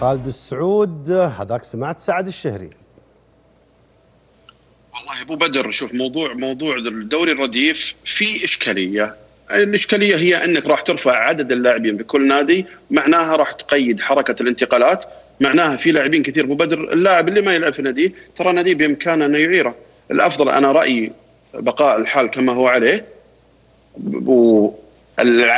خالد السعود هذاك سمعت سعد الشهري. والله أبو بدر شوف موضوع موضوع الدوري الرديف في إشكالية. الإشكالية هي أنك راح ترفع عدد اللاعبين بكل نادي معناها راح تقيد حركة الانتقالات معناها في لاعبين كثير. أبو بدر اللاعب اللي ما يلعب في ناديه ترى ناديه بإمكانه انه يعيره. الأفضل أنا رأيي بقاء الحال كما هو عليه و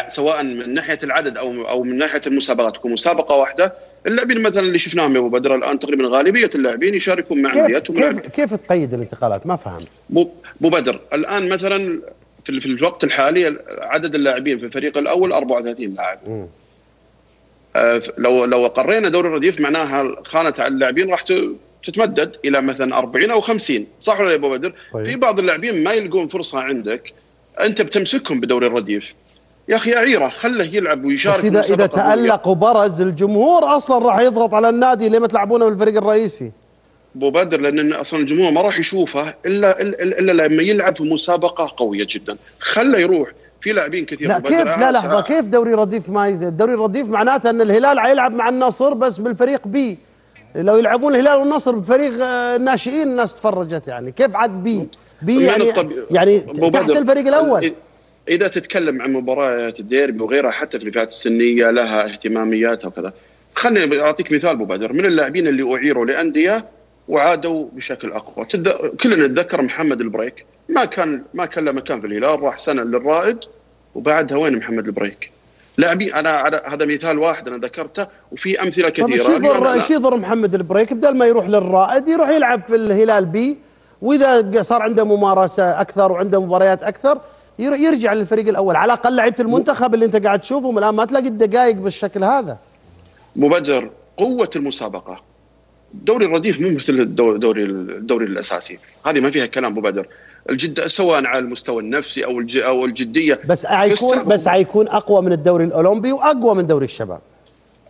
سواء من ناحية العدد أو أو من ناحية المسابقات. تكون مسابقة واحدة اللاعبين مثلا اللي شفناهم يا أبو بدر الآن تقريبا غالبية اللاعبين يشاركون مع كيف انديتهم كيف كيف تقيد الانتقالات؟ ما فهمت. ابو بدر. الآن مثلا في, في الوقت الحالي عدد اللاعبين في الفريق الأول 34 لاعب. آه لو لو قرينا دوري الرديف معناها خانة اللاعبين راح تتمدد إلى مثلا 40 أو 50 صح ولا يا أبو بدر؟ طيب. في بعض اللاعبين ما يلقون فرصة عندك أنت بتمسكهم بدوري الرديف. يا أخي عيرة خله يلعب ويشارك بس اذا إذا تألق وبرز الجمهور أصلا راح يضغط على النادي ليه ما تلعبونه بالفريق الرئيسي. أبو بدر لأن أصلا الجمهور ما راح يشوفه الا الا, إلا لما يلعب في مسابقة قوية جدا. خله يروح. في لاعبين كثير. لا كيف؟ لا لحظة كيف دوري رديف ما يزيد؟ الدوري الرديف معناته إن الهلال حيلعب مع النصر بس بالفريق بي. لو يلعبون الهلال والنصر بفريق الناشئين الناس تفرجت يعني. كيف عاد بي؟ B يعني يعني تحت الفريق الأول. إذا تتكلم عن مباريات الديربي وغيرها حتى في الفئات السنية لها اهتمامياتها وكذا. خليني أعطيك مثال أبو بدر من اللاعبين اللي أعيروا لأندية وعادوا بشكل أقوى. كلنا نتذكر محمد البريك. ما كان ما كان له مكان في الهلال راح سنة للرائد وبعدها وين محمد البريك؟ لاعبين أنا على هذا مثال واحد أنا ذكرته وفي أمثلة كثيرة. طيب إيش يضر محمد البريك؟ بدل ما يروح للرائد يروح يلعب في الهلال B. وإذا صار عنده ممارسة أكثر وعنده مباريات أكثر يرجع للفريق الأول. على الأقل لعيبه المنتخب اللي أنت قاعد تشوفهم الآن ما تلاقي الدقائق بالشكل هذا. مبدر قوة المسابقة. دوري الرديف مو مثل الدوري الدوري الأساسي. هذه ما فيها كلام ابو بدر الجد سواء على المستوى النفسي أو الج أو الجدية. بس حيكون بس حيكون أقوى من الدوري الأولمبي وأقوى من دوري الشباب.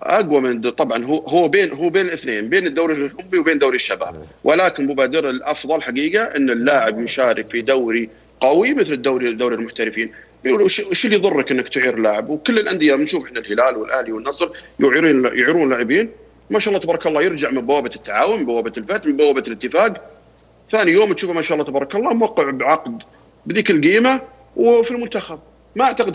أقوى من طبعا هو هو بين هو بين الاثنين بين الدوري الاولمبي وبين دوري الشباب. ولكن ابو بدر الأفضل حقيقة إن اللاعب يشارك في دوري قوي مثل الدوري دوري المحترفين. وش اللي يضرك إنك تعير لاعب؟ وكل الأندية بنشوف إحنا الهلال والأهلي والنصر يعيرون يعيرون لاعبين. ما شاء الله تبارك الله يرجع من بوابة التعاون من بوابة الفتح من بوابة الاتفاق. ثاني يوم تشوفه ما شاء الله تبارك الله موقع بعقد بذيك القيمة وفي المنتخب. ما أعتقد